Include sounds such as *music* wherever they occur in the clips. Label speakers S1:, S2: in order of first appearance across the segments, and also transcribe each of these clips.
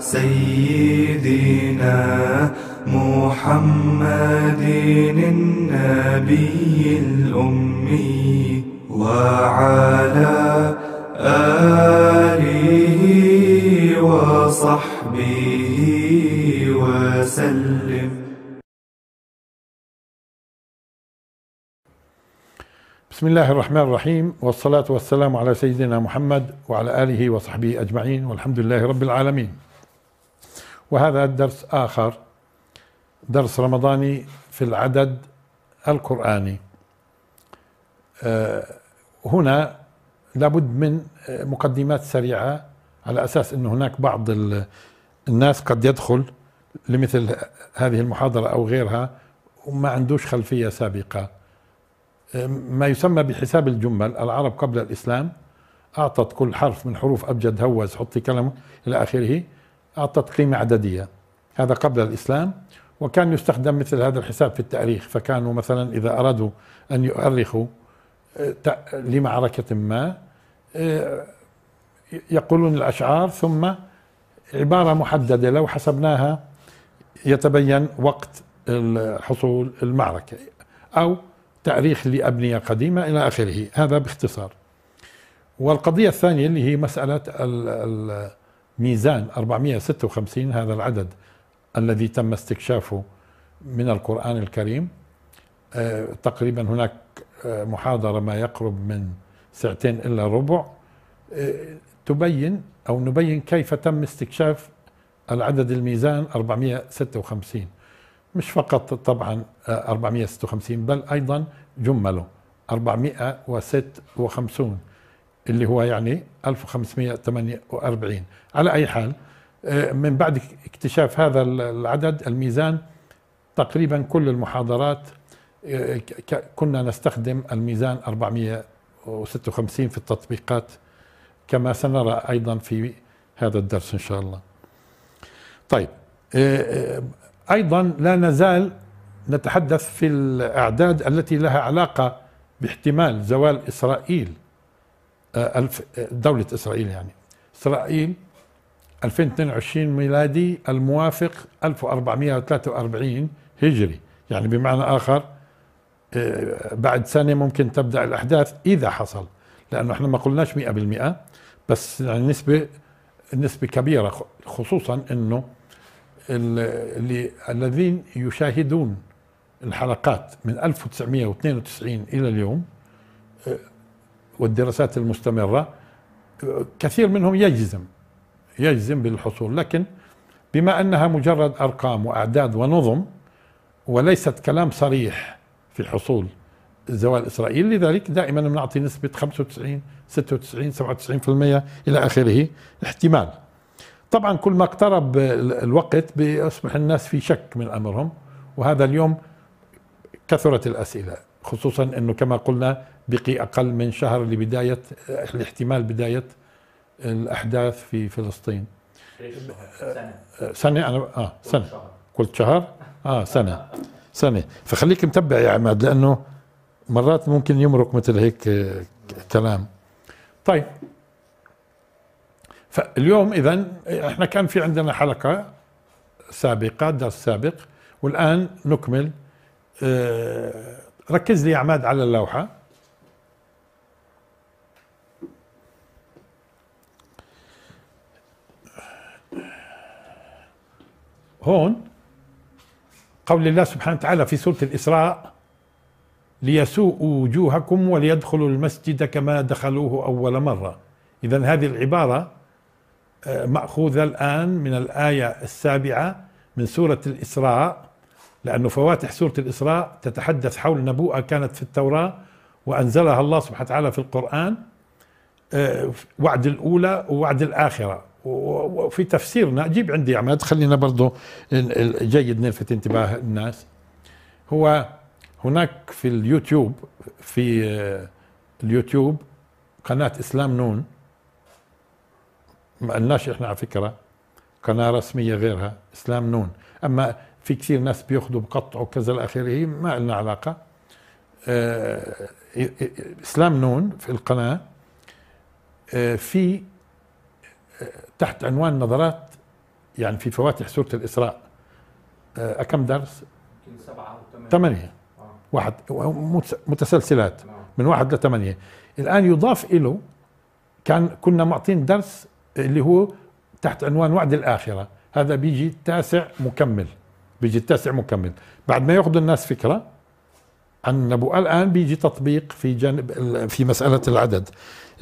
S1: سيدنا محمد النبي الأمي وعلى آله وصحبه وسلم.
S2: بسم الله الرحمن الرحيم والصلاة والسلام على سيدنا محمد وعلى آله وصحبه أجمعين والحمد لله رب العالمين. وهذا درس آخر درس رمضاني في العدد القرآني. آه، هنا لابد من مقدمات سريعة على أساس أن هناك بعض الناس قد يدخل لمثل هذه المحاضرة أو غيرها وما عندوش خلفية سابقة. ما يسمى بحساب الجمل العرب قبل الإسلام أعطت كل حرف من حروف أبجد هوز حطي كلمة إلى آخره. أعطت قيمة عددية. هذا قبل الإسلام وكان يستخدم مثل هذا الحساب في التأريخ. فكانوا مثلا إذا أرادوا أن يؤرخوا آه، لمعركة ما آه، يقولون الأشعار ثم عبارة محددة لو حسبناها يتبين وقت حصول المعركة أو تأريخ لأبنية قديمة إلى آخره. هذا باختصار. والقضية الثانية اللي هي مسألة الميزان 456 هذا العدد الذي تم استكشافه من القرآن الكريم. آه، تقريبا هناك آه، محاضرة ما يقرب من ساعتين إلا ربع. آه، تبين أو نبين كيف تم استكشاف العدد الميزان 456 مش فقط طبعا 456 آه، بل أيضا جمله 456 اللي هو يعني 1548 على أي حال آه، من بعد اكتشاف هذا العدد الميزان تقريبا كل المحاضرات آه، كنا نستخدم الميزان 456 في التطبيقات كما سنرى أيضا في هذا الدرس إن شاء الله. طيب أيضا لا نزال نتحدث في الأعداد التي لها علاقة باحتمال زوال إسرائيل آه، دولة إسرائيل يعني. إسرائيل 2022 ميلادي الموافق 1443 هجري. يعني بمعنى آخر آه، بعد سنة ممكن تبدأ الأحداث إذا حصل لأنه إحنا ما قلناش 100% بس يعني نسبة نسبة كبيرة خصوصا إنه اللي الذين يشاهدون الحلقات من 1992 إلى اليوم آه، والدراسات المستمرة آه، كثير منهم يجزم يجزم بالحصول. لكن بما أنها مجرد أرقام وأعداد ونظم وليست كلام صريح في حصول زوال إسرائيل لذلك دائما بنعطي نسبة 95 96 97% إلى آخره احتمال. طبعا كل ما اقترب الوقت بيصبح الناس في شك من أمرهم وهذا اليوم كثرت الأسئلة خصوصا إنه كما قلنا بقي أقل من شهر لبداية الاحتمال بداية الأحداث في فلسطين. سنة. سنة أنا آه سنة. قلت شهر؟ آه سنة. سنة. فخليك متبع يا عماد لأنه مرات ممكن يمرق مثل هيك كلام. طيب. فاليوم اذا إحنا كان في عندنا حلقة سابقة درس سابق والآن نكمل. آه ركز لي يا عماد على اللوحة. هون قول الله سبحانه وتعالى في سورة الإسراء ليسوءوا وجوهكم وليدخلوا المسجد كما دخلوه أول مرة. اذا هذه العبارة مأخوذة الآن من الآية السابعة من سورة الإسراء لأنه فواتح سورة الإسراء تتحدث حول نبوءة كانت في التوراة وأنزلها الله سبحانه وتعالى في القرآن آه، وعد الأولى ووعد الآخرة. وفي تفسيرنا جيب عندي عماد خلينا ال- جيد نلفت انتباه الناس. هو هناك في اليوتيوب في آه، اليوتيوب قناة إسلام نون. ما قلناش إحنا على فكرة قناة رسمية غيرها إسلام نون. أما في كثير ناس بيأخذوا بقطعوا كذا الآخره ما لنا علاقة. آه، إسلام نون في القناة. آه، في تحت عنوان نظرات يعني في فواتح سورة الإسراء. آه، كم درس؟
S3: سبعة أو ثمانية. آه.
S2: واحد متس- متسلسلات.
S3: نعم.
S2: من واحد لثمانية الآن يضاف له كان كنا معطين درس اللي هو تحت عنوان وعد الآخرة. هذا بيجي التاسع مكمل. بيجي التاسع مكمل. بعد ما يأخذ الناس فكرة عن النبوءة الآن بيجي تطبيق في جانب في مسألة العدد.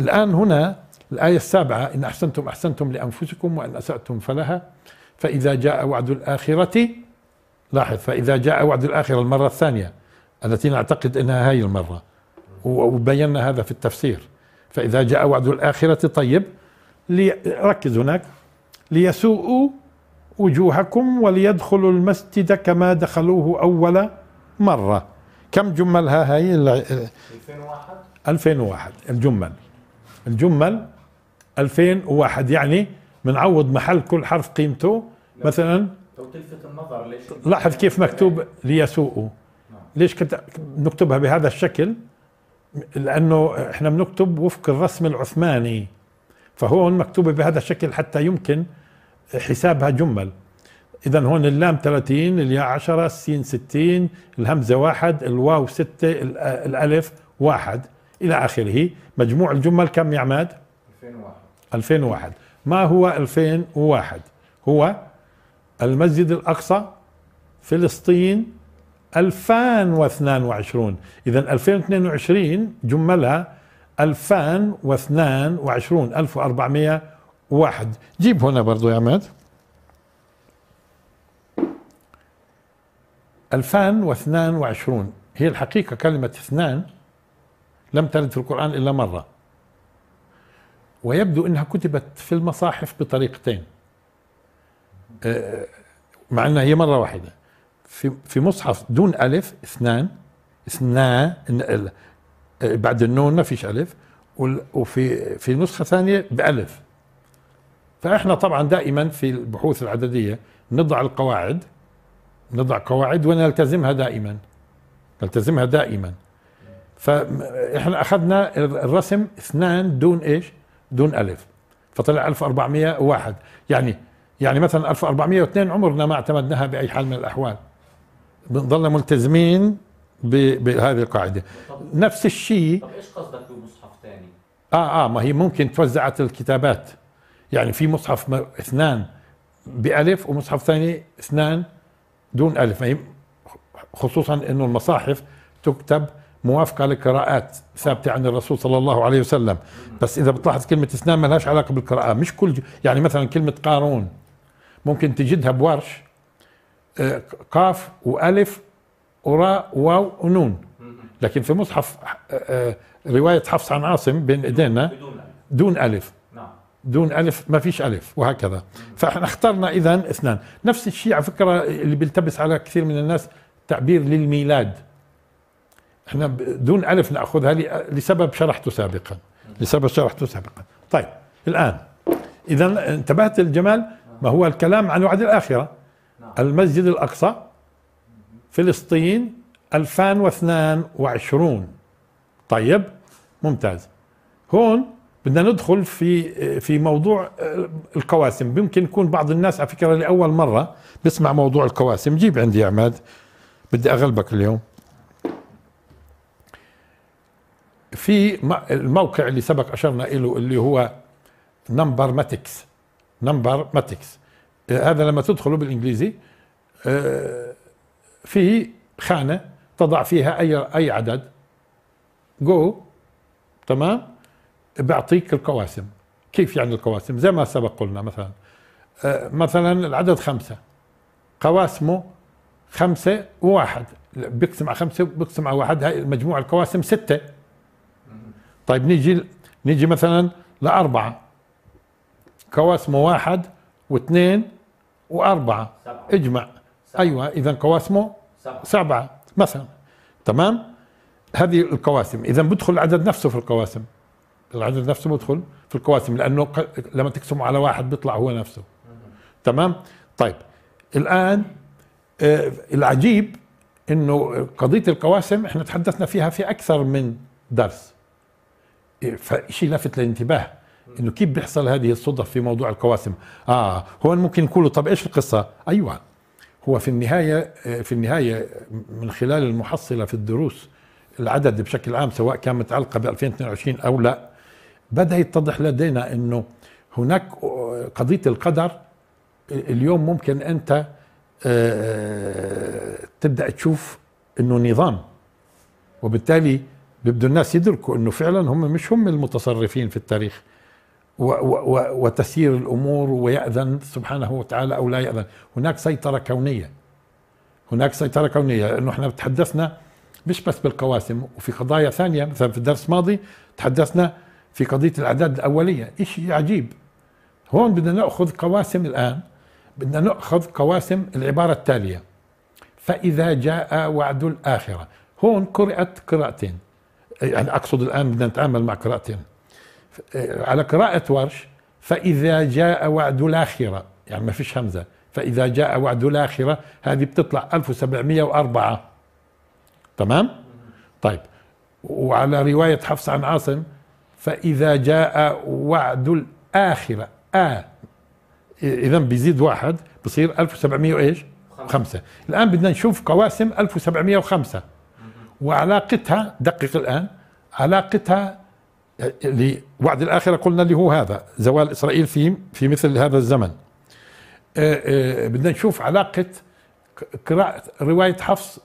S2: الآن هنا الآية السابعة إن أحسنتم أحسنتم لأنفسكم وإن أسأتم فلها فإذا جاء وعد الآخرة لاحظ فإذا جاء وعد الآخرة المرة الثانية التي نعتقد أنها هاي المرة وبينا هذا في التفسير. فإذا جاء وعد الآخرة طيب ركز هناك ليسوءوا وجوهكم وليدخلوا المسجد كما دخلوه أول مرة. كم جملها هاي؟ ال-
S3: 2001
S2: 2001 الجمل. الجمل 2001 يعني بنعوض محل كل حرف قيمته مثلا
S3: لو تلفت النظر ليش؟
S2: لاحظ كيف مكتوب ليسوءوا ليش كت- نكتبها بهذا الشكل؟ لأنه إحنا بنكتب وفق الرسم العثماني فهون مكتوبة بهذا الشكل حتى يمكن حسابها جمل. اذا هون اللام 30 الياء 10 السين 60 الهمزة واحد الواو 6 الألف واحد إلى آخره. مجموع الجمل كم يا عماد؟
S3: 2001
S2: 2001 ما هو 2001 هو المسجد الأقصى فلسطين 2022 إذا 2022 جملها 2022 1401 جيب هنا برضو يا عماد. 2022 هي الحقيقة كلمة اثنان لم ترد في القرآن إلا مرة. ويبدو إنها كتبت في المصاحف بطريقتين. آه، مع إنها هي مرة واحدة. في في مصحف دون ألف اثنان اثنا إن- ال- آه، بعد النون ما فيش ألف وفي في نسخة ثانية بألف. فإحنا طبعا دائما في البحوث العددية نضع القواعد نضع قواعد ونلتزمها دائما. نلتزمها دائما. فإحنا أخذنا الرسم اثنان دون إيش؟ دون ألف. فطلع 1401 يعني يعني مثلا 1402 عمرنا ما اعتمدناها بأي حال من الأحوال. بنضلنا ملتزمين بهذه القاعدة.
S3: طب
S2: نفس الشيء
S3: طب إيش قصدك بمصحف ثاني؟
S2: آه آه ما هي ممكن توزعت الكتابات. يعني في مصحف اثنان بألف ومصحف ثاني اثنان دون ألف. ما هي خصوصا إنه المصاحف تكتب موافقة لقراءات ثابتة عن الرسول صلى الله عليه وسلم. بس إذا بتلاحظ كلمة إثنان ما لهاش علاقة بالقراءة. مش كل يعني مثلا كلمة قارون ممكن تجدها بورش آه، قاف وألف وراء واو ونون. لكن في مصحف آه، آه، رواية حفص عن عاصم بين
S3: إيدينا
S2: دون
S3: نعم
S2: دون ألف ما فيش ألف وهكذا. فإحنا اخترنا إذا اثنان. نفس الشيء على فكرة اللي بيلتبس على كثير من الناس تعبير للميلاد. إحنا دون ألف نأخذها لسبب شرحته سابقا. لسبب شرحته سابقا. طيب الآن. إذا انتبهت الجمال؟ ما هو الكلام عن وعد الآخرة؟
S3: نعم.
S2: المسجد الأقصى فلسطين 2022 طيب ممتاز. هون بدنا ندخل في في موضوع آه، القواسم. يمكن يكون بعض الناس على فكرة لأول مرة بسمع موضوع القواسم. جيب عندي يا عماد. بدي أغلبك اليوم. في الموقع اللي سبق أشرنا له اللي هو Number Matics Number Matics هذا لما تدخله بالإنجليزي آه، في خانة تضع فيها أي أي عدد. جو تمام؟ بيعطيك القواسم. كيف يعني القواسم؟ زي ما سبق قلنا مثلا. آه، مثلا العدد خمسة. قواسمه خمسة وواحد. بيقسم على خمسة بيقسم على واحد. هاي مجموع القواسم ستة. طيب نيجي نيجي مثلا لأربعة. قواسمه واحد واثنين وأربعة.
S3: سبعة.
S2: اجمع.
S3: سبعة.
S2: أيوة إذا قواسمه
S3: سبعة.
S2: سبعة مثلا. تمام؟ هذه القواسم إذا بدخل العدد نفسه في القواسم العدد نفسه بدخل في القواسم لأنه لما تقسمه على واحد بيطلع هو نفسه. تمام؟ طيب الآن آه، العجيب إنه قضية القواسم إحنا تحدثنا فيها في أكثر من درس. فشيء لافت للانتباه إنه كيف بيحصل هذه الصدف في موضوع القواسم آه هون ممكن يقولوا طب إيش القصة؟ أيوه هو في النهاية آه، في النهاية من خلال المحصلة في الدروس العدد بشكل عام سواء كان متعلقه ب 2022 أو لا بدأ يتضح لدينا إنه هناك آه، قضية القدر اليوم ممكن أنت آه، تبدأ تشوف إنه نظام وبالتالي بيبدو الناس يدركوا إنه فعلا هم مش هم المتصرفين في التاريخ. و و و وتسيير الأمور ويأذن سبحانه وتعالى أو لا يأذن، هناك سيطرة كونية. هناك سيطرة كونية. لأنه إحنا تحدثنا مش بس بالقواسم وفي قضايا ثانية مثلا في الدرس الماضي تحدثنا في قضية الأعداد الأولية، شيء عجيب. هون بدنا نأخذ قواسم الآن. بدنا نأخذ قواسم العبارة التالية. فإذا جاء وعد الآخرة. هون قرأت قراءتين. يعني أقصد الآن بدنا نتعامل مع قراءتين. على قراءة ورش فإذا جاء وعد الآخرة يعني ما فيش همزة. فإذا جاء وعد الآخرة هذه بتطلع 1704 تمام؟ طيب. وعلى رواية حفص عن عاصم فإذا جاء وعد الآخرة آ اذا بيزيد واحد بصير 1700 وإيش؟ خمسة. الآن بدنا نشوف قواسم 1705 وعلاقتها دقق الآن علاقتها لوعد الآخرة قلنا اللي هو هذا زوال إسرائيل في في مثل هذا الزمن. آه، آه، بدنا نشوف علاقة قراءة رواية حفص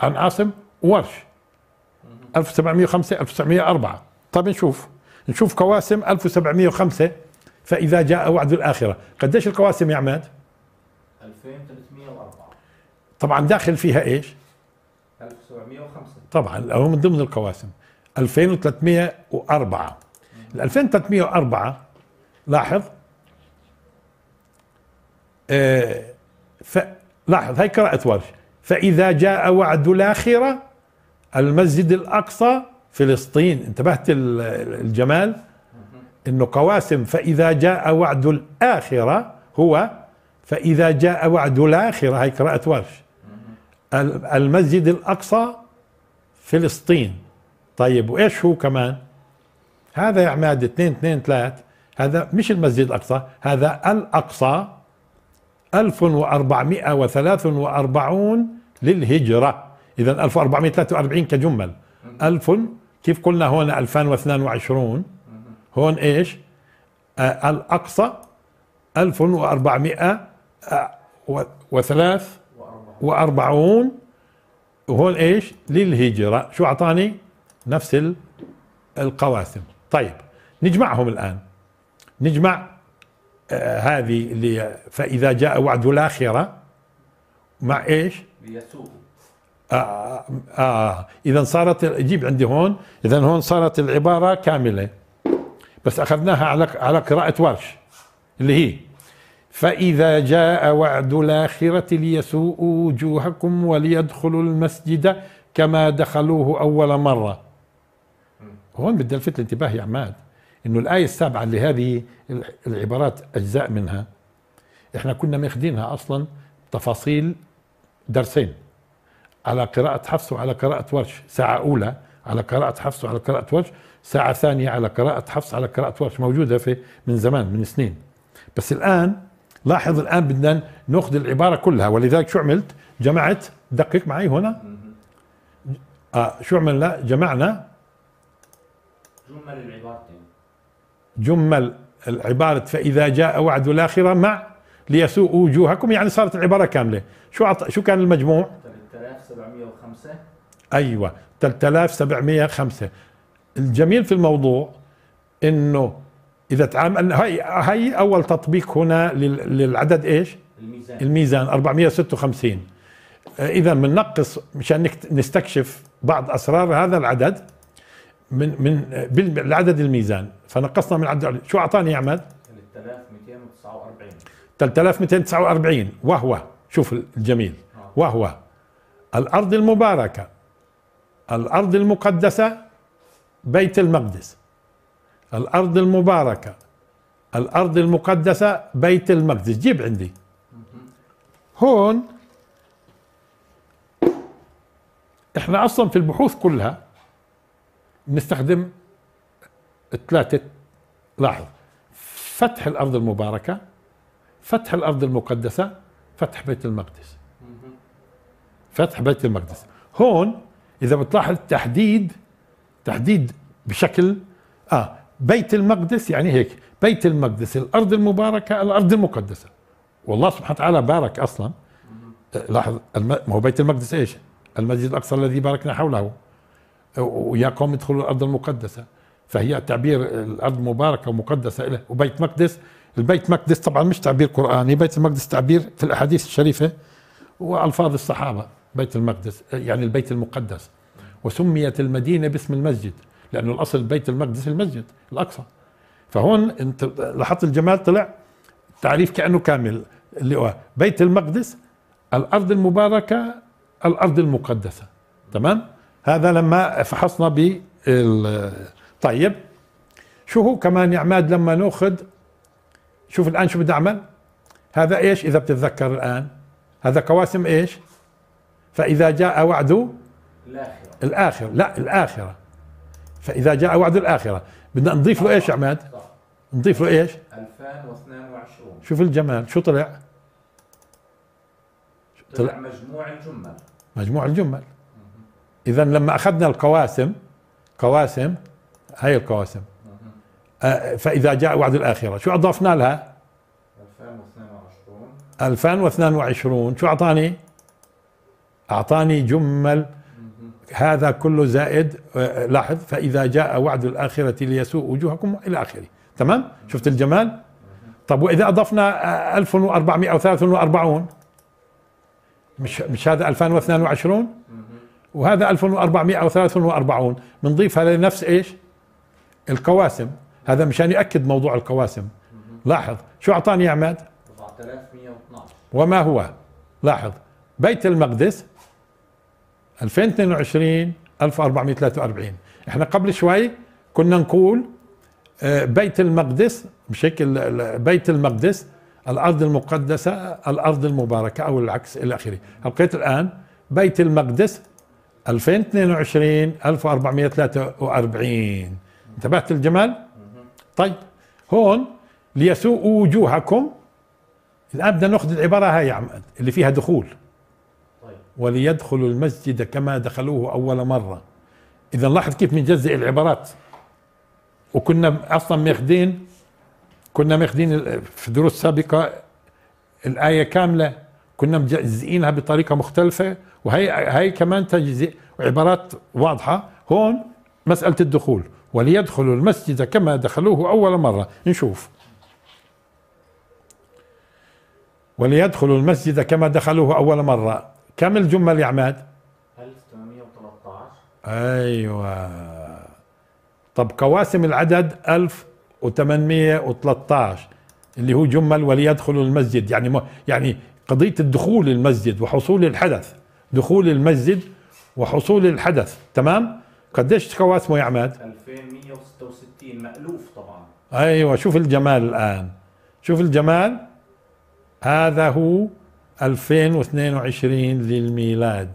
S2: عن عاصم وورش 1705 1904 طيب نشوف. نشوف قواسم 1705 فإذا جاء وعد الآخرة. قديش القواسم يا عماد؟
S3: 2304
S2: طبعا داخل فيها إيش؟
S3: 1705
S2: طبعا هو من ضمن القواسم. 2304 ال 2304 لاحظ. آه ف لاحظ هي قراءة ورش. فإذا جاء وعد الآخرة المسجد الأقصى فلسطين. انتبهت ال- الجمال؟ إنه قواسم. فإذا جاء وعد الآخرة هو فإذا جاء وعد الآخرة هي قراءة ورش. المسجد الأقصى فلسطين. طيب وإيش هو كمان؟ هذا يا عماد 2 2 3 هذا مش المسجد الأقصى هذا الأقصى. 1443 للهجرة. إذا 1443 كجمل. 1000 كيف قلنا هون 2022 هون إيش؟ آه الأقصى 1400 آه، و- وثلاث وأربعون وهون إيش؟ للهجرة. شو أعطاني؟ نفس ال- القواسم. طيب نجمعهم الآن. نجمع آه هذه اللي فإذا جاء وعد الآخرة مع إيش؟
S3: ليسوء.
S2: آه آه إذا صارت جيب عندي هون. إذا هون صارت العبارة كاملة. بس أخذناها على على قراءة ورش اللي هي فإذا جاء وعد الآخرة ليسوءوا وجوهكم وليدخلوا المسجد كما دخلوه أول مرة. هون بدي الفت الانتباه يا عماد إنه الآية السابعة اللي هذه العبارات أجزاء منها. إحنا كنا ماخذينها أصلا تفاصيل درسين. على قراءة حفص وعلى قراءة ورش ساعة أولى على قراءة حفص وعلى قراءة ورش ساعة ثانية على قراءة حفص على قراءة ورش موجودة في من زمان من سنين. بس الآن لاحظ الآن بدنا نأخذ العبارة كلها. ولذلك شو عملت؟ جمعت. دقق معي هنا. آه شو عملنا؟ جمعنا.
S3: جمل العبارتين.
S2: جمل العبارة. فإذا جاء وعد الآخرة مع ليسوء وجوهكم يعني صارت العبارة كاملة. شو عط... شو كان المجموع؟
S3: 3705
S2: أيوه 3705 الجميل في الموضوع إنه إذا تعامل هي هي أول تطبيق هنا لل- للعدد إيش؟
S3: الميزان.
S2: الميزان 456 إذا بننقص مشان نستكشف بعض أسرار هذا العدد من من بالعدد الميزان. فنقصنا من عدد شو أعطاني يا عماد؟
S3: 3249
S2: 3249 وهو شوف الجميل. وهو الأرض المباركة الأرض المقدسة بيت المقدس. الأرض المباركة الأرض المقدسة بيت المقدس. جيب عندي. هون إحنا أصلا في البحوث كلها نستخدم ثلاثة لاحظ. فتح الأرض المباركة فتح الأرض المقدسة فتح بيت المقدس. فتح بيت المقدس. هون إذا بتلاحظ تحديد تحديد بشكل آه بيت المقدس يعني هيك بيت المقدس الأرض المباركة الأرض المقدسة. والله سبحانه وتعالى بارك أصلا. آه، لاحظ. ما هو بيت المقدس إيش؟ المسجد الأقصى الذي باركنا حوله. ويا قوم ادخلوا الأرض المقدسة. فهي تعبير الأرض مباركة ومقدسة إله وبيت مقدس. البيت مقدس طبعا مش تعبير قرآني بيت المقدس تعبير في الأحاديث الشريفة وألفاظ الصحابة. بيت المقدس يعني البيت المقدس. وسميت المدينة باسم المسجد. لأنه الأصل بيت المقدس المسجد الأقصى. فهون انت لاحظت الجمال طلع؟ تعريف كأنه كامل. اللي هو بيت المقدس الأرض المباركة الأرض المقدسة. تمام؟ هذا لما فحصنا ب طيب. شو هو كمان يا عماد لما نأخذ؟ شوف الآن شو بدي أعمل. هذا إيش؟ إذا بتتذكر الآن. هذا قواسم إيش؟ فإذا جاء وعد
S3: الآخرة.
S2: الآخرة. لا الآخرة. فإذا جاء وعد الآخرة. بدنا نضيف له إيش يا عماد؟ نضيف له إيش
S3: 2022
S2: شوف الجمال. شو طلع؟
S3: طلع مجموع الجمل.
S2: مجموع الجمل. إذا لما أخذنا القواسم قواسم هاي القواسم. آه، فإذا جاء وعد الآخرة. شو أضفنا لها؟
S3: 2022
S2: 2022 شو أعطاني؟ أعطاني جمل هذا كله زائد آه، لاحظ فإذا جاء وعد الآخرة ليسوء وجوهكم إلى آخره. تمام؟ شفت الجمال؟ طب وإذا أضفنا آه، 1443 مش مش هذا 2022 وهذا 1443 بنضيف هذا نفس إيش؟ القواسم. هذا مشان ياكد موضوع القواسم. لاحظ. شو أعطاني يا عماد؟
S3: 4112
S2: وما هو؟ لاحظ. بيت المقدس 2022 1443 إحنا قبل شوي كنا نقول آه، بيت المقدس بشكل بيت المقدس الأرض المقدسة الأرض المباركة أو العكس إلى آخره. لقيت الآن بيت المقدس 2022 1443 انتبهت الجمال؟ طيب هون ليسوء وجوهكم. الآن بدنا نأخذ العبارة هاي اللي فيها دخول. وليدخلوا المسجد كما دخلوه أول مرة. اذا لاحظ كيف بنجزئ العبارات. وكنا أصلا ماخذين كنا ماخذين في دروس سابقة الآية كاملة. كنا مجزئينها بطريقة مختلفة. وهي هي كمان تجزئ وعبارات واضحة. هون مسألة الدخول. وليدخلوا المسجد كما دخلوه أول مرة. نشوف. وليدخلوا المسجد كما دخلوه أول مرة. كم الجمل يا عماد؟
S3: 1813
S2: أيوه. طب قواسم العدد 1813 اللي هو جمل وليدخلوا المسجد. يعني يعني قضية الدخول المسجد وحصول الحدث. دخول المسجد وحصول الحدث. تمام؟ قديش قواسمه يا عماد؟
S3: 2166 مألوف طبعا.
S2: أيوه. شوف الجمال الآن. شوف الجمال. هذا هو 2022 للميلاد.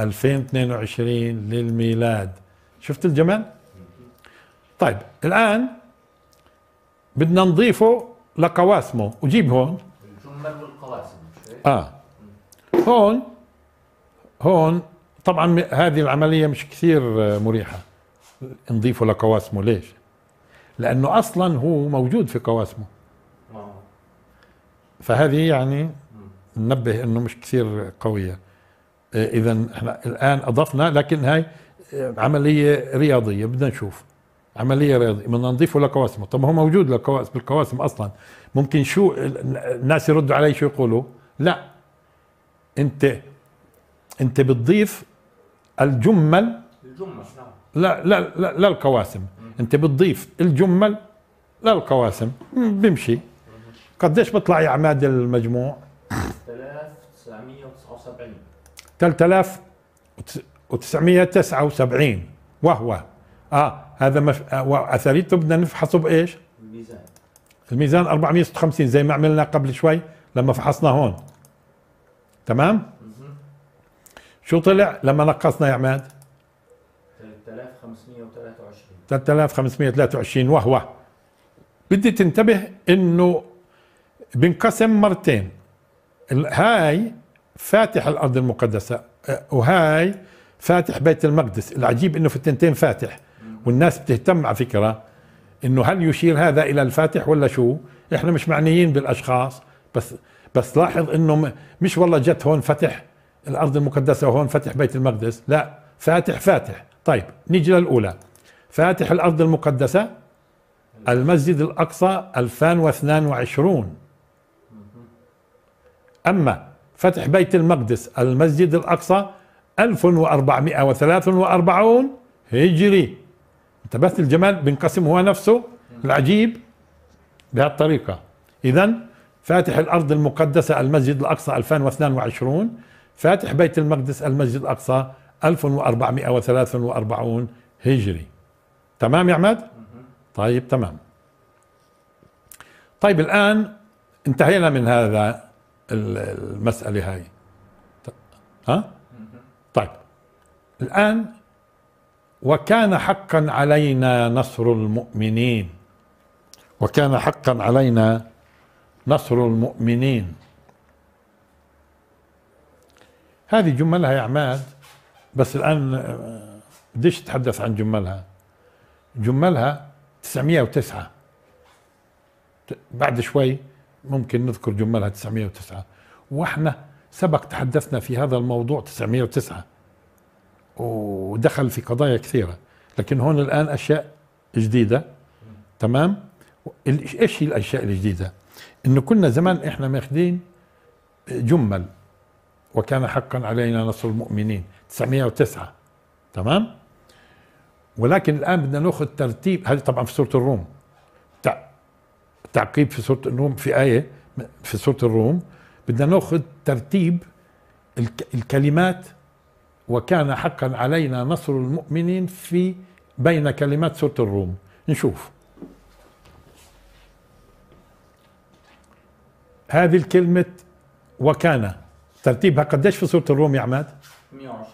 S2: 2022 للميلاد. شفت الجمال؟ طيب الآن بدنا نضيفه لقواسمه. وجيب هون.
S3: الجمل والقواسم؟
S2: آه. هون هون. طبعا هذه العملية مش كثير مريحة نضيفه لقواسمه. ليش؟ لأنه أصلا هو موجود في قواسمه.
S3: آه.
S2: فهذه يعني ننبه إنه مش كثير قوية. اذا إحنا الآن أضفنا لكن هاي عملية رياضية بدنا نشوف. عملية رياضية بدنا نضيفه لقواسمه طب هو موجود لقواس بالقواسم أصلا. ممكن شو ال- الناس يردوا علي شو يقولوا؟ لا. أنت أنت بتضيف الجمل.
S3: الجمل
S2: لا لا لا, لا القواسم أنت بتضيف الجمل للقواسم مم، بيمشي. قديش بيطلع يا عماد المجموع؟
S3: 3979
S2: 3979 وهو آه هذا مف... آه واثريته بدنا نفحصه بإيش؟
S3: الميزان.
S2: الميزان 456 زي ما عملنا قبل شوي لما فحصنا هون. تمام؟ شو طلع لما نقصنا يا عماد؟
S3: 3523
S2: 3523 وهو بدي تنتبه إنه بنقسم مرتين. هاي فاتح الأرض المقدسة. أه، وهاي فاتح بيت المقدس. العجيب إنه في التنتين فاتح. والناس بتهتم على فكرة إنه هل يشير هذا إلى الفاتح ولا شو؟ إحنا مش معنيين بالأشخاص. بس بس لاحظ إنه مش والله جت هون فتح الأرض المقدسة وهون فتح بيت المقدس. لا فاتح فاتح. طيب نيجي للأولى. فاتح الأرض المقدسة المسجد الأقصى 2022 أما فتح بيت المقدس المسجد الأقصى 1443 هجري. انتبهت الجمال بنقسم هو نفسه العجيب بهالطريقة. إذا فاتح الأرض المقدسة المسجد الأقصى 2022 فاتح بيت المقدس المسجد الأقصى 1443 هجري. تمام يا عماد؟ طيب تمام. طيب الآن انتهينا من هذا المسألة هاي. ها؟ طيب. الآن وكان حقا علينا نصر المؤمنين. وكان حقا علينا نصر المؤمنين. هذه جملها يا عماد بس الآن آه، بديش اتحدث عن جملها؟ جملها 909 ت- بعد شوي. ممكن نذكر جملها 909 وإحنا سبق تحدثنا في هذا الموضوع 909 ودخل في قضايا كثيرة. لكن هون الآن أشياء جديدة. تمام؟ إيش هي الأشياء الجديدة؟ إنه كنا زمان إحنا ماخذين جمل وكان حقا علينا نصر المؤمنين. 909 تمام؟ ولكن الآن بدنا ناخذ ترتيب. هذه طبعا في سورة الروم. تعقيب في سورة الروم في آية في سورة الروم. بدنا نأخذ ترتيب الك- الكلمات وكان حقا علينا نصر المؤمنين في بين كلمات سورة الروم. نشوف. هذه الكلمة وكان. ترتيبها قديش في سورة الروم يا عماد؟
S3: 120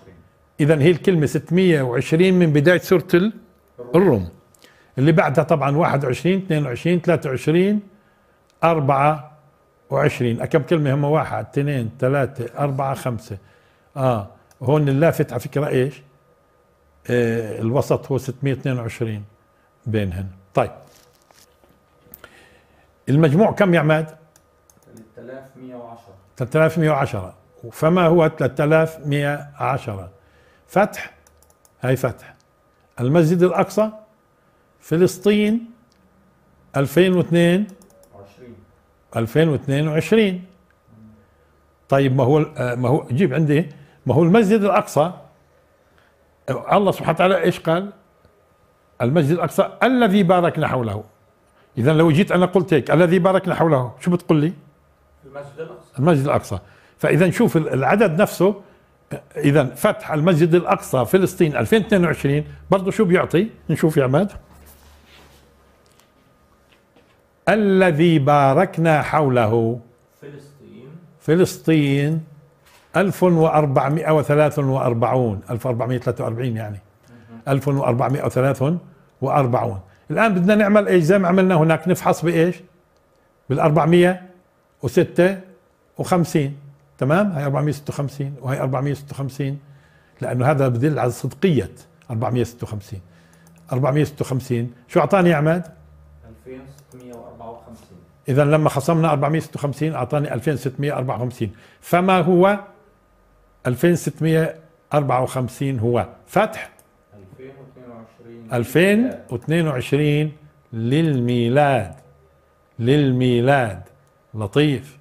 S2: إذا هي الكلمة 620 من بداية سورة ال- الروم. اللي بعدها طبعا 21 22 23 24 كم كلمة؟ هم واحد اثنين ثلاثة أربعة خمسة. آه هون اللافت على فكرة إيش؟ آه الوسط هو 622 بينهن. طيب. المجموع كم يا عماد؟
S3: 3110
S2: 3110 فما هو 3110 فتح. هاي فتح. المسجد الأقصى؟ فلسطين 2002
S3: 20
S2: 2022 طيب ما هو ما هو جيب عندي. ما هو المسجد الأقصى؟ الله سبحانه وتعالى إيش قال؟ المسجد الأقصى الذي باركنا حوله. إذا لو جيت أنا قلت هيك الذي باركنا حوله شو بتقول لي؟
S3: المسجد الأقصى.
S2: المسجد الأقصى. فاذا نشوف العدد نفسه. اذا فتح المسجد الأقصى فلسطين 2022 برضه شو بيعطي؟ نشوف يا عماد. الذي باركنا حوله.
S3: فلسطين.
S2: فلسطين. 1443 1443 يعني. 1443 الآن بدنا نعمل إيش؟ زي ما عملنا هناك نفحص بإيش؟ بال 456 تمام؟ هاي 456 وهي 456 لأنه هذا بدل على صدقية. 456 456 شو أعطاني يا عماد
S3: 2654
S2: اذا لما خصمنا 456 أعطاني 2654 فما هو 2654 هو؟ فتح.
S3: 2022
S2: 2022 للميلاد. للميلاد. لطيف.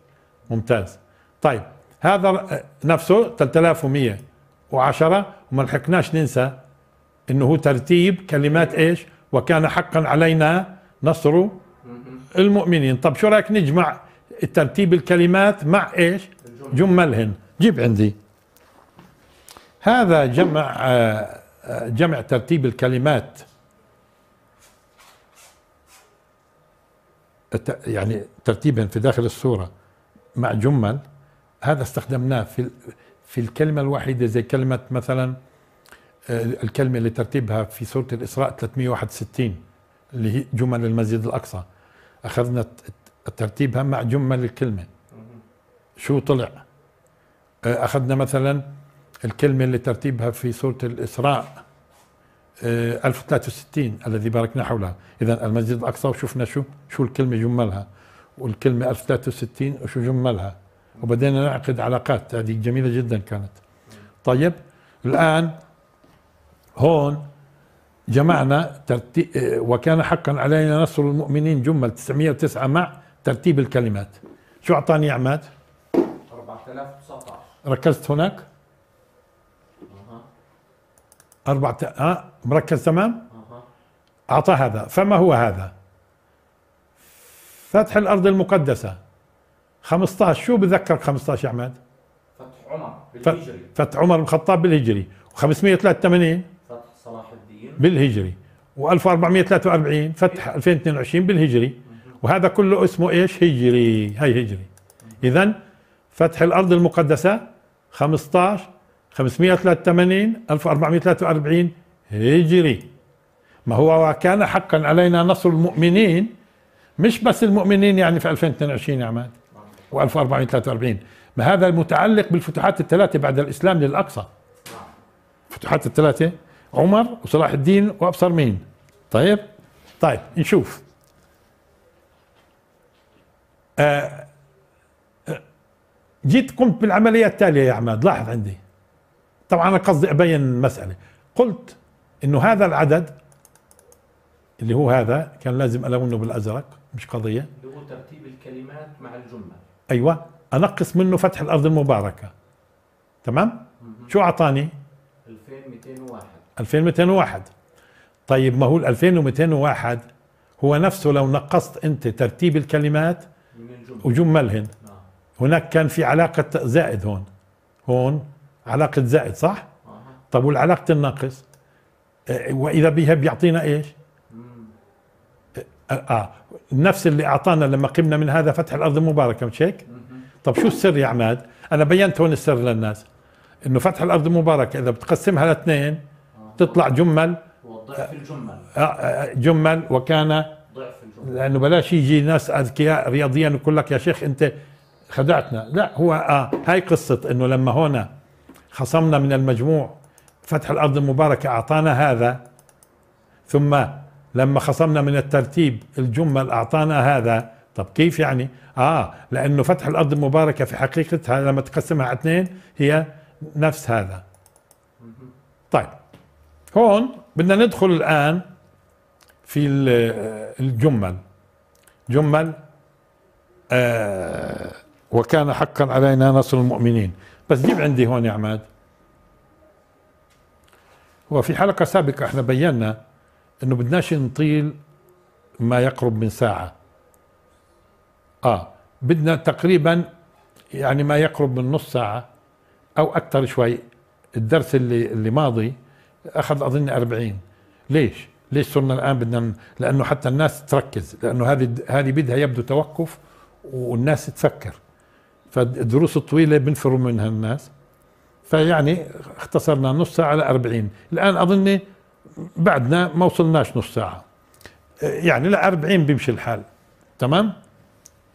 S2: ممتاز. طيب هذا نفسه 3110 وما لحقناش ننسى إنه هو ترتيب كلمات إيش؟ وكان حقا علينا نصر المؤمنين. طب شو رأيك نجمع ترتيب الكلمات مع إيش؟ جملهن جيب عندي. هذا جمع جمع ترتيب الكلمات. يعني ترتيبا في داخل السورة مع جمل. هذا استخدمناه في في الكلمة الواحدة زي كلمة مثلا آه، الكلمة اللي ترتيبها في سورة الإسراء 361 اللي هي جمل المسجد الأقصى. أخذنا الت- ترتيبها مع جمل الكلمة. شو طلع؟ آه، أخذنا مثلا الكلمة اللي ترتيبها في سورة الإسراء آه، 1063 الذي باركنا حولها. إذا المسجد الأقصى وشفنا شو؟ شو الكلمة جملها. والكلمة 1063 وشو جملها. وبدينا نعقد علاقات. هذه جميلة جدا كانت. طيب الآن هون جمعنا ترتيب وكان حقا علينا نصر المؤمنين جمل 909 مع ترتيب الكلمات. شو أعطاني يا عماد؟
S3: 4019
S2: ركزت هناك؟
S3: أها.
S2: أربعة ها مركز تمام؟
S3: أها.
S2: أعطى هذا. فما هو هذا؟ فتح الأرض المقدسة. 15 شو بذكرك 15 يا عماد؟
S3: فتح عمر بالهجري.
S2: فتح عمر بن الخطاب بالهجري. و583
S3: فتح صلاح الدين
S2: بالهجري. و1443 فتح 2022 بالهجري. وهذا كله اسمه إيش؟ هجري. هاي هجري. اذا فتح الأرض المقدسة 15 583 1443 هجري. ما هو وكان حقا علينا نصر المؤمنين مش بس المؤمنين يعني في 2022 يا عماد و1443 ما هذا المتعلق بالفتوحات الثلاثة بعد الإسلام للأقصى. الفتوحات الثلاثة عمر وصلاح الدين وأبصر مين. طيب؟ طيب نشوف. آه آه، جيت قمت بالعملية التالية يا عماد لاحظ عندي. طبعا أنا قصدي أبين المسألة قلت إنه هذا العدد اللي هو هذا كان لازم ألونه بالأزرق مش قضية.
S3: اللي هو ترتيب الكلمات مع الجمل
S2: أيوة أنقص منه فتح الأرض المباركة. تمام؟ شو أعطاني؟
S3: 2201
S2: 2201 طيب ما هو ال 2201 هو نفسه لو نقصت أنت ترتيب الكلمات وجملهن.
S3: نعم.
S2: هناك كان في علاقة زائد هون. هون علاقة زائد صح؟ طب والعلاقة الناقص آه، وإذا بها بيعطينا إيش؟ آه, آه. نفس اللي أعطانا لما قمنا من هذا فتح الأرض المباركة مش هيك؟ طب شو السر يا عماد؟ أنا بينت هون السر للناس إنه فتح الأرض المباركة إذا بتقسمها لاثنين تطلع جمل.
S3: ضعف الجمل.
S2: آه، آه، جمل وكان
S3: ضعف الجمل.
S2: لأنه بلاش يجي ناس أذكياء رياضيا يقول لك يا شيخ أنت خدعتنا. لا هو آه هاي قصة إنه لما هنا خصمنا من المجموع فتح الأرض المباركة أعطانا هذا ثم لما خصمنا من الترتيب الجمل أعطانا هذا. طب كيف يعني؟ آه لأنه فتح الأرض المباركة في حقيقتها لما تقسمها على اثنين هي نفس هذا. طيب هون بدنا ندخل الآن في ال- الجمل. جمل آه وكان حقا علينا نصر المؤمنين. بس جيب عندي هون يا عماد. هو في حلقة سابقة إحنا بينا إنه بدناش نطيل ما يقرب من ساعة. آه بدنا تقريبا يعني ما يقرب من نص ساعة أو أكثر شوي. الدرس اللي اللي ماضي أخذ أظن 40 ليش؟ ليش صرنا الآن بدنا لأنه حتى الناس تركز. لأنه هذه هذه بدها يبدو توقف والناس تفكر. فالدروس الطويلة بنفروا منها الناس. فيعني اختصرنا نص ساعة ل 40 الآن أظن بعدنا ما وصلناش نص ساعة. يعني ل 40 بيمشي الحال. تمام؟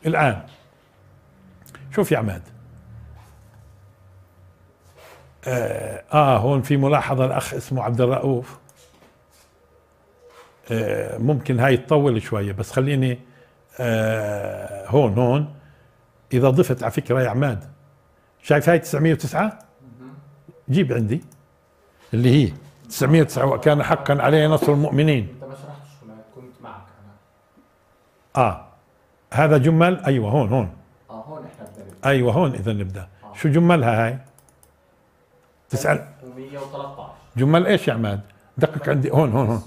S2: الآن. شوف يا عماد. آه, آه هون في ملاحظة الاخ اسمه عبد الرؤوف. آه ممكن هاي تطول شوية بس خليني آه هون هون. إذا ضفت على فكرة يا عماد شايف هاي 909 جيب عندي. اللي هي. 909 وكان حقا عليه نصر المؤمنين.
S3: انت ما شرحتش كنت معك أنا.
S2: آه. هذا جمل أيوه هون هون.
S3: آه هون إحنا بدنا
S2: أيوه هون إذا نبدأ. شو جملها هاي؟
S3: 1113
S2: جمل إيش يا عماد؟ دقق عندي. هون هون هون.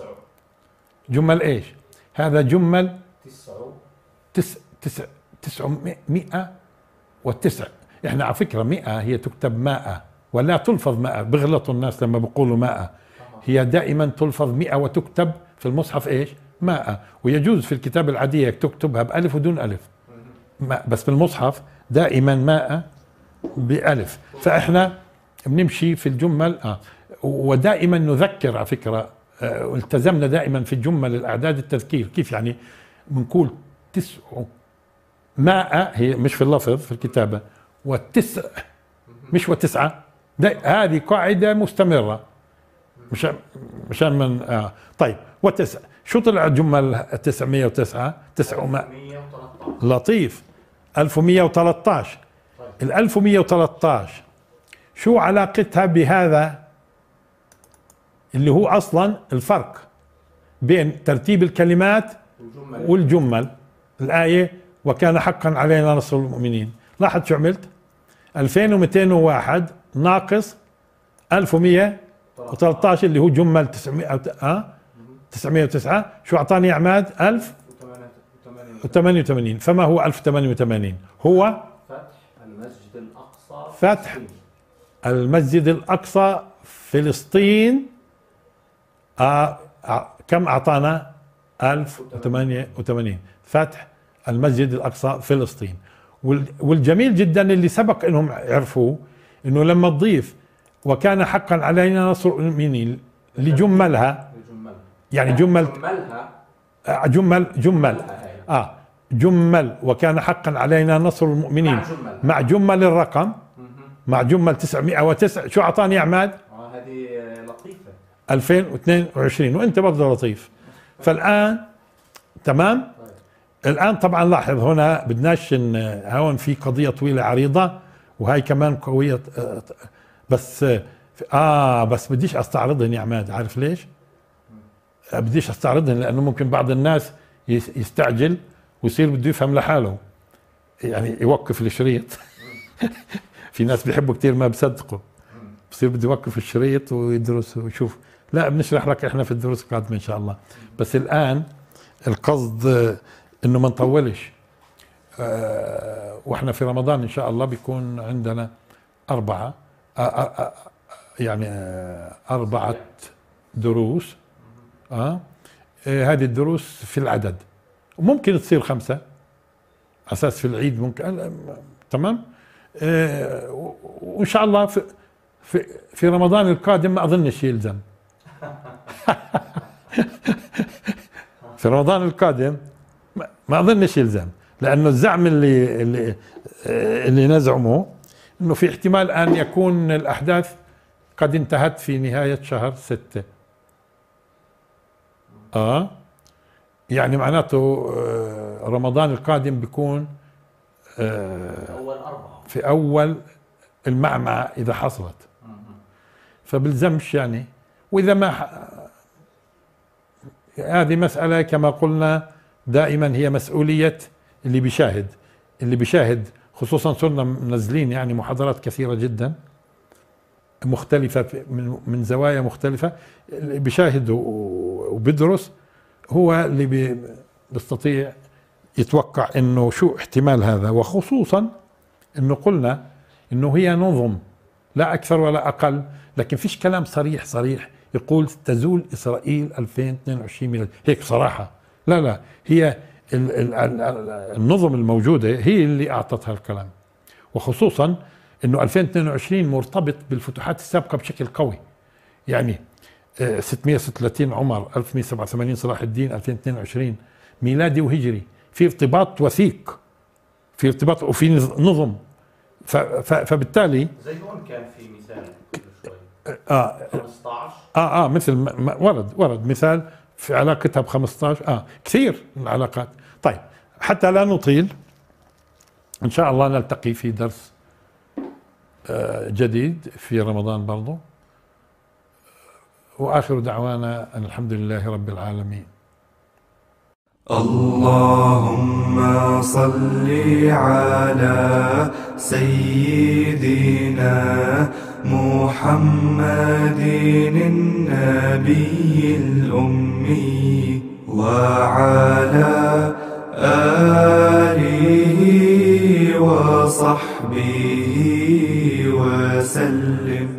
S2: جمل إيش؟ هذا جمل
S3: 9
S2: تس تسع تسعمائة وتسع. إحنا على فكرة مئة هي تكتب ماء ولا تلفظ ماء. بغلطوا الناس لما بيقولوا ماء. هي دائما تلفظ مئة وتكتب في المصحف إيش؟ ماء. ويجوز في الكتاب العادية تكتبها بألف ودون ألف. بس في المصحف دائما ماء بألف. فإحنا بنمشي في الجمل آه ودائما نذكر على فكرة آه التزمنا دائما في الجمل الأعداد التذكير. كيف يعني؟ بنقول تسع ماء هي مش في اللفظ في الكتابة والتسع مش وتسعة. هذه قاعدة مستمرة. مشان مشان من آه طيب وتسع. شو طلع جمل 909 900
S3: 113
S2: لطيف. 1113 ال 1113 شو علاقتها بهذا اللي هو أصلا الفرق بين ترتيب الكلمات
S3: والجمل.
S2: والجمل؟ الآية وكان حقا علينا نصر المؤمنين. لاحظ شو عملت؟ 2201 ناقص 1113 اللي هو جمل 900 آه؟ 909 شو أعطاني يا عماد؟ 1088 فما هو 1088 هو
S3: فتح المسجد الأقصى
S2: فتح. المسجد الأقصى فلسطين آه آه كم أعطانا 1088 فتح المسجد الأقصى فلسطين وال- والجميل جدا اللي سبق إنهم عرفوه إنه لما تضيف وكان حقا علينا نصر المؤمنين لجملها يعني جمل جمل جمل. آه جمل وكان حقا علينا نصر المؤمنين
S3: مع جمل.
S2: الرقم. مع جمل 909 شو أعطاني يا عماد؟
S3: آه، هذه آه، لطيفة.
S2: 2022 وأنت برضه لطيف. فالآن تمام؟ الآن طبعا لاحظ هنا بدناش إن هون في قضية طويلة عريضة وهي كمان قوية آه، بس آه، آه بس بديش أستعرضهن يا عماد عارف ليش؟ آه، بديش أستعرضهن لأنه ممكن بعض الناس يس- يستعجل ويصير بده يفهم لحاله. يعني يوقف الشريط. *laughs* في ناس بيحبوا كثير ما بصدقوا بصير بده يوقف الشريط ويدرس ويشوف. لا بنشرح لك إحنا في الدروس القادمة إن شاء الله. بس الآن القصد إنه ما نطولش. آه، وإحنا في رمضان إن شاء الله بيكون عندنا أربعة آه، آه، آه، يعني آه، أربعة دروس. آه آه، هذه الدروس في العدد. وممكن تصير خمسة. أساس في العيد ممكن آه، تمام؟ وإن شاء الله في في في رمضان القادم ما أظنش يلزم. *laughs* في رمضان القادم ما- أظنش يلزم لأنه الزعم اللي اللي آه، اللي نزعمه إنه في احتمال أن يكون الأحداث قد انتهت في نهاية شهر ستة. آه يعني معناته آه، رمضان القادم بيكون آه، في أول المعمعة إذا حصلت. فبلزمش يعني وإذا ما ح... هذه مسألة كما قلنا دائما هي مسؤولية اللي بيشاهد اللي بيشاهد خصوصا صرنا منزلين يعني محاضرات كثيرة جدا مختلفة من من زوايا مختلفة. اللي بيشاهد وبيدرس هو اللي بي- بيستطيع يتوقع إنه شو احتمال هذا. وخصوصا إنه قلنا إنه هي نظم لا أكثر ولا أقل لكن فيش كلام صريح صريح يقول تزول إسرائيل 2022 ميلاد هيك صراحة لا لا هي ال- ال- ال- ال- النظم الموجودة هي اللي أعطتها الكلام. وخصوصا إنه 2022 مرتبط بالفتوحات السابقة بشكل قوي. يعني آه، 636 عمر 1187 صلاح الدين 2022 ميلادي وهجري. في ارتباط وثيق في ارتباط وفي نظ- نظم. فبالتالي
S3: زي هون كان في مثال
S2: آه
S3: 15
S2: آه آه مثل ورد ورد مثال في علاقتها ب 15 آه كثير من العلاقات. طيب حتى لا نطيل إن شاء الله نلتقي في درس آه جديد في رمضان برضو. وآخر دعوانا أن الحمد لله رب العالمين.
S1: اللهم صل على سيدنا محمد النبي الأمي وعلى آله وصحبه وسلم.